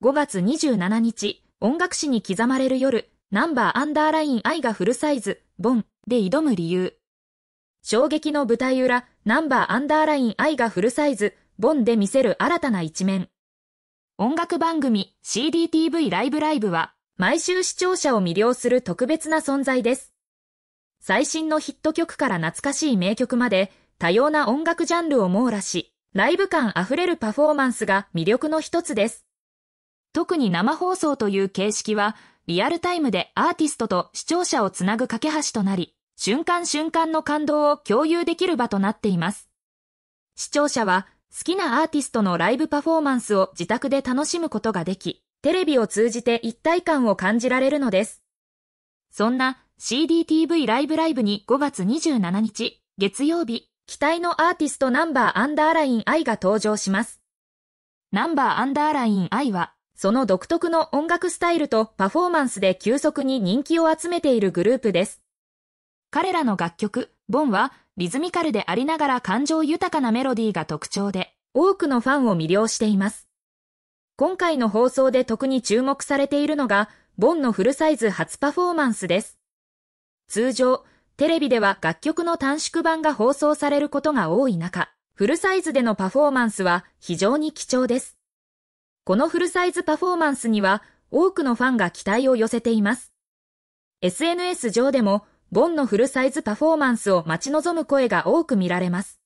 5月27日、音楽史に刻まれる夜、ナンバーアンダーライン愛がフルサイズ、ボンで挑む理由。衝撃の舞台裏、ナンバーアンダーライン愛がフルサイズ、ボンで見せる新たな一面。音楽番組 CDTV ライブライブは、毎週視聴者を魅了する特別な存在です。最新のヒット曲から懐かしい名曲まで、多様な音楽ジャンルを網羅し、ライブ感あふれるパフォーマンスが魅力の一つです。特に生放送という形式は、リアルタイムでアーティストと視聴者をつなぐ架け橋となり、瞬間瞬間の感動を共有できる場となっています。視聴者は好きなアーティストのライブパフォーマンスを自宅で楽しむことができ、テレビを通じて一体感を感じられるのです。そんな CDTV ライブライブに5月27日、月曜日、期待のアーティストナンバーアンダーライン I が登場します。ナンバーアンダーライン I は、その独特の音楽スタイルとパフォーマンスで急速に人気を集めているグループです。彼らの楽曲、ボンは、リズミカルでありながら感情豊かなメロディーが特徴で、多くのファンを魅了しています。今回の放送で特に注目されているのが、ボンのフルサイズ初パフォーマンスです。通常、テレビでは楽曲の短縮版が放送されることが多い中、フルサイズでのパフォーマンスは非常に貴重です。このフルサイズパフォーマンスには多くのファンが期待を寄せています。SNS 上でも、ボンのフルサイズパフォーマンスを待ち望む声が多く見られます。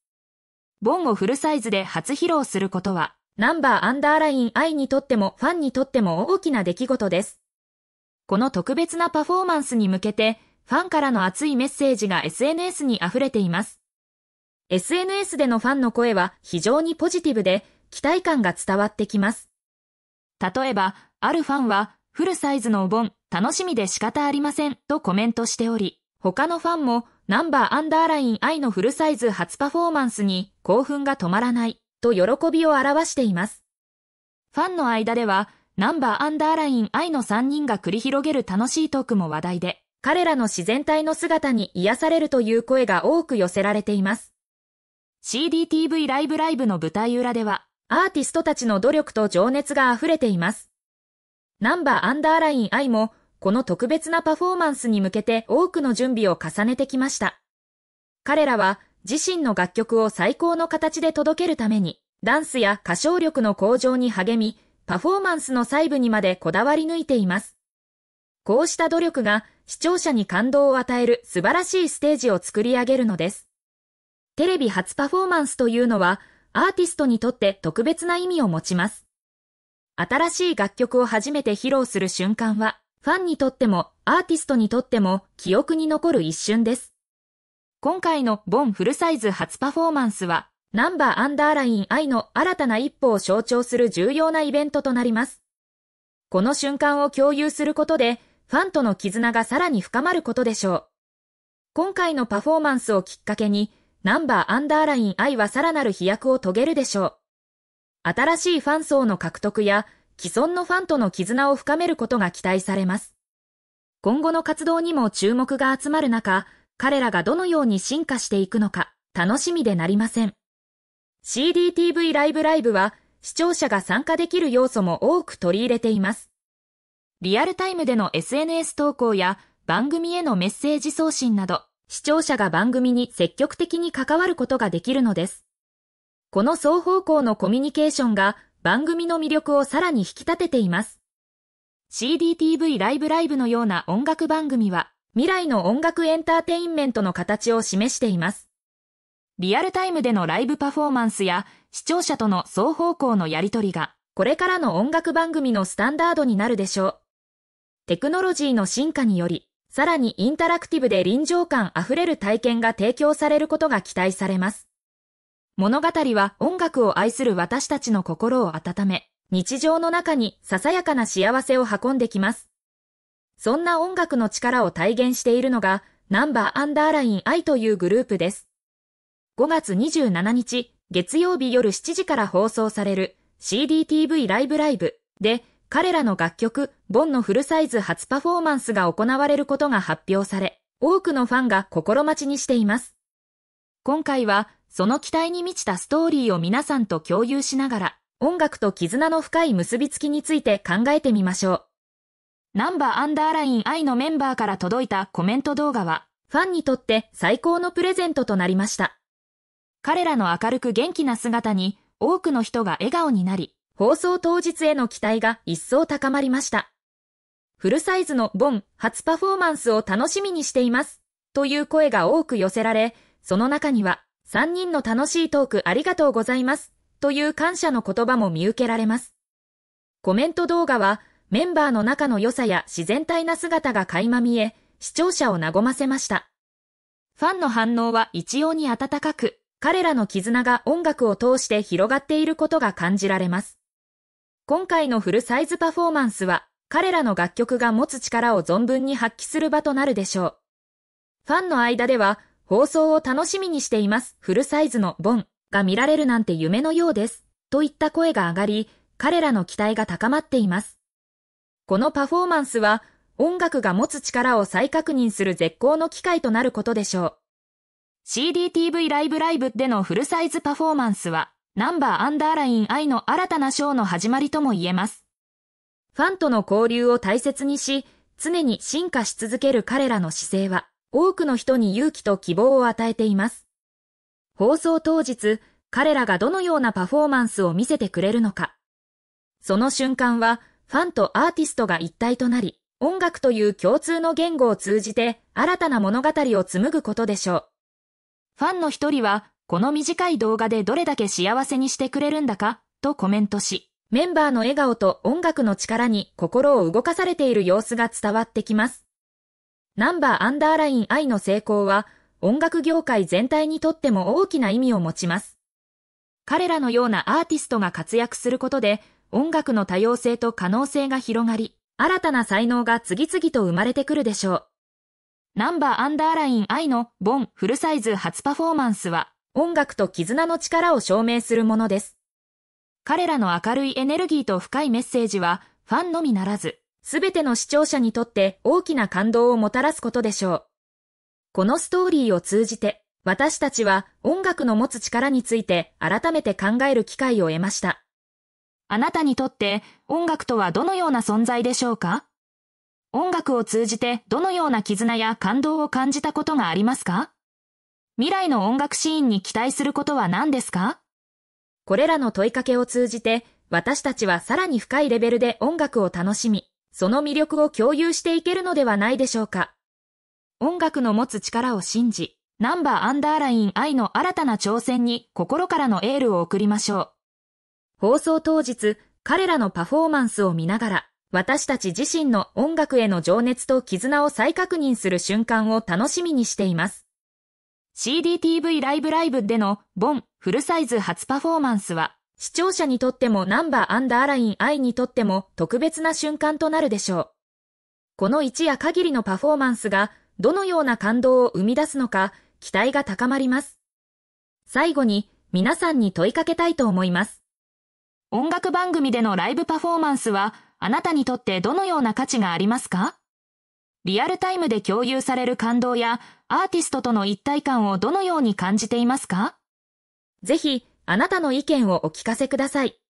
ボンをフルサイズで初披露することは、ナンバーアンダーライン I にとってもファンにとっても大きな出来事です。この特別なパフォーマンスに向けて、ファンからの熱いメッセージが SNS に溢れています。SNS でのファンの声は非常にポジティブで、期待感が伝わってきます。例えば、あるファンは、フルサイズのお盆、楽しみで仕方ありません、とコメントしており、他のファンも、ナンバーアンダーライン I のフルサイズ初パフォーマンスに興奮が止まらない、と喜びを表しています。ファンの間では、ナンバーアンダーライン I の3人が繰り広げる楽しいトークも話題で、彼らの自然体の姿に癒されるという声が多く寄せられています。CDTV ライブライブの舞台裏では、アーティストたちの努力と情熱が溢れています。ナンバーアンダーライン I も、この特別なパフォーマンスに向けて多くの準備を重ねてきました。彼らは自身の楽曲を最高の形で届けるために、ダンスや歌唱力の向上に励み、パフォーマンスの細部にまでこだわり抜いています。こうした努力が視聴者に感動を与える素晴らしいステージを作り上げるのです。テレビ初パフォーマンスというのは、アーティストにとって特別な意味を持ちます。新しい楽曲を初めて披露する瞬間は、ファンにとってもアーティストにとっても記憶に残る一瞬です。今回のボンフルサイズ初パフォーマンスは、ナンバーアンダーライン I の新たな一歩を象徴する重要なイベントとなります。この瞬間を共有することで、ファンとの絆がさらに深まることでしょう。今回のパフォーマンスをきっかけに、ナンバーアンダーライン I はさらなる飛躍を遂げるでしょう。新しいファン層の獲得や、既存のファンとの絆を深めることが期待されます。今後の活動にも注目が集まる中、彼らがどのように進化していくのか、楽しみでなりません。CDTV ライブライブは、視聴者が参加できる要素も多く取り入れています。リアルタイムでの SNS 投稿や番組へのメッセージ送信など、視聴者が番組に積極的に関わることができるのです。この双方向のコミュニケーションが番組の魅力をさらに引き立てています。CDTV ライブライブのような音楽番組は未来の音楽エンターテインメントの形を示しています。リアルタイムでのライブパフォーマンスや視聴者との双方向のやりとりがこれからの音楽番組のスタンダードになるでしょう。テクノロジーの進化により、さらにインタラクティブで臨場感あふれる体験が提供されることが期待されます。物語は音楽を愛する私たちの心を温め、日常の中にささやかな幸せを運んできます。そんな音楽の力を体現しているのが、ナンバーアンダーライン I というグループです。5月27日、月曜日夜7時から放送される CDTV ライブライブで彼らの楽曲、ボンのフルサイズ初パフォーマンスが行われることが発表され、多くのファンが心待ちにしています。今回は、その期待に満ちたストーリーを皆さんと共有しながら、音楽と絆の深い結びつきについて考えてみましょう。ナンバーアンダーライン I のメンバーから届いたコメント動画は、ファンにとって最高のプレゼントとなりました。彼らの明るく元気な姿に多くの人が笑顔になり、放送当日への期待が一層高まりました。フルサイズのボン初パフォーマンスを楽しみにしています。という声が多く寄せられ、その中には、3人の楽しいトークありがとうございます。という感謝の言葉も見受けられます。コメント動画は、メンバーの中の良さや自然体な姿が垣間見え、視聴者を和ませました。ファンの反応は一様に温かく、彼らの絆が音楽を通して広がっていることが感じられます。今回のフルサイズパフォーマンスは、彼らの楽曲が持つ力を存分に発揮する場となるでしょう。ファンの間では、放送を楽しみにしています。フルサイズのボンが見られるなんて夢のようです。といった声が上がり、彼らの期待が高まっています。このパフォーマンスは音楽が持つ力を再確認する絶好の機会となることでしょう。CDTV ライブライブでのフルサイズパフォーマンスはナンバーアンダーライン I の新たなショーの始まりとも言えます。ファンとの交流を大切にし、常に進化し続ける彼らの姿勢は多くの人に勇気と希望を与えています。放送当日、彼らがどのようなパフォーマンスを見せてくれるのか。その瞬間はファンとアーティストが一体となり、音楽という共通の言語を通じて新たな物語を紡ぐことでしょう。ファンの一人は、この短い動画でどれだけ幸せにしてくれるんだか、とコメントし、メンバーの笑顔と音楽の力に心を動かされている様子が伝わってきます。ナンバーアンダーライン愛の成功は、音楽業界全体にとっても大きな意味を持ちます。彼らのようなアーティストが活躍することで、音楽の多様性と可能性が広がり、新たな才能が次々と生まれてくるでしょう。ナンバーアンダーライン I のボンフルサイズ初パフォーマンスは、音楽と絆の力を証明するものです。彼らの明るいエネルギーと深いメッセージは、ファンのみならず、すべての視聴者にとって大きな感動をもたらすことでしょう。このストーリーを通じて、私たちは音楽の持つ力について改めて考える機会を得ました。あなたにとって音楽とはどのような存在でしょうか？音楽を通じてどのような絆や感動を感じたことがありますか？未来の音楽シーンに期待することは何ですか？これらの問いかけを通じて私たちはさらに深いレベルで音楽を楽しみ、その魅力を共有していけるのではないでしょうか。音楽の持つ力を信じ、ナンバーアンダーライン愛の新たな挑戦に心からのエールを送りましょう。放送当日、彼らのパフォーマンスを見ながら、私たち自身の音楽への情熱と絆を再確認する瞬間を楽しみにしています。CDTV ライブライブでのボンフルサイズ初パフォーマンスは、視聴者にとってもナンバーアンダーライン愛にとっても特別な瞬間となるでしょう。この一夜限りのパフォーマンスがどのような感動を生み出すのか期待が高まります。最後に皆さんに問いかけたいと思います。音楽番組でのライブパフォーマンスはあなたにとってどのような価値がありますか？リアルタイムで共有される感動やアーティストとの一体感をどのように感じていますか？ぜひ、あなたの意見をお聞かせください。